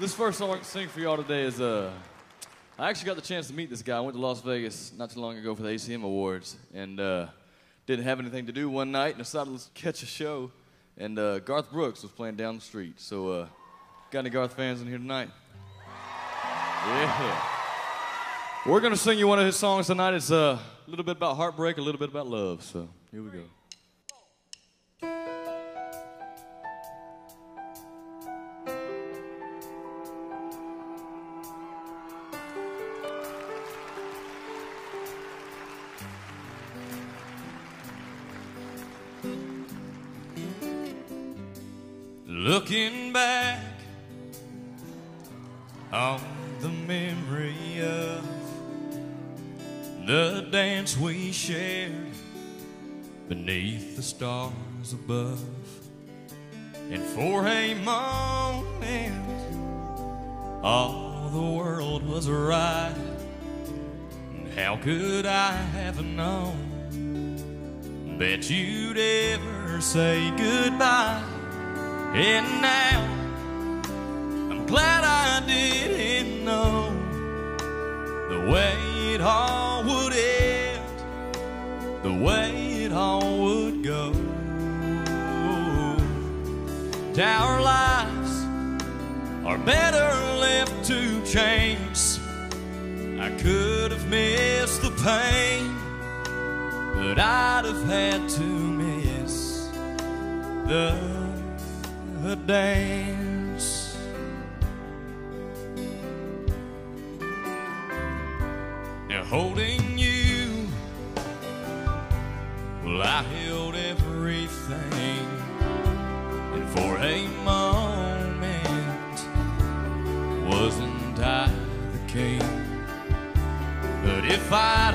This first song I to sing for y'all today is uh, I actually got the chance to meet this guy. I went to Las Vegas not too long ago for the ACM Awards and uh, didn't have anything to do one night and decided to catch a show. And uh, Garth Brooks was playing down the street. So, uh, got any Garth fans in here tonight? Yeah. We're gonna sing you one of his songs tonight. It's uh, a little bit about heartbreak, a little bit about love. So here we go. Looking back on the memory of the dance we shared beneath the stars above. And for a moment, all the world was right. How could I have known that you'd ever say goodbye? And now I'm glad I didn't know the way it all would end, the way it all would go. Our lives are better left to chance. I could have missed the pain, but I'd have had to miss the dance. Now holding you, well, I held everything, and for a moment, wasn't I the king? But if I'd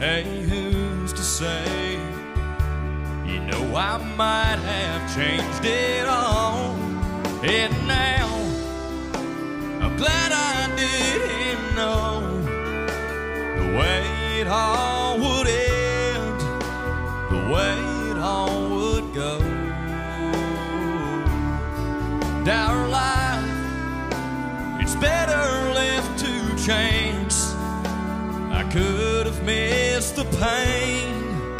Hey, who's to say? You know, I might have changed it all. And now, I'm glad I didn't know the way it all would end, the way it all would go. Our life, the pain,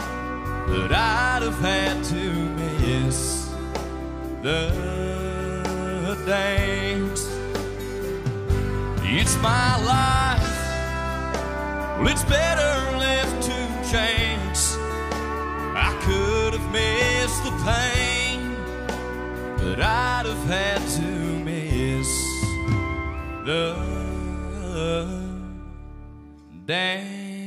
that I'd have had to miss the dance. It's my life, well, it's better left to chance. I could have missed the pain, but I'd have had to miss the dance.